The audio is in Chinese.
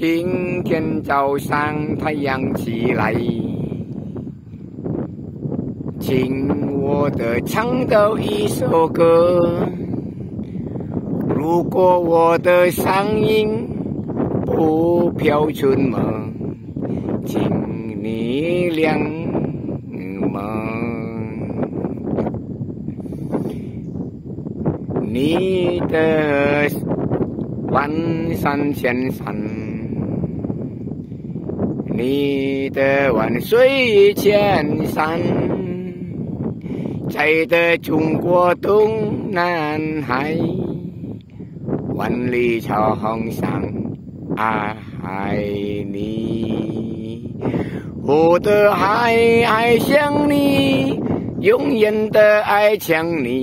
今天早上太阳起来，请我的唱到一首歌。如果我的声音不标准吗？请你谅吗？你的万山千山，你的万水千山，在的中国东南海，万里长上爱你，我的海爱想你，永远的爱想你。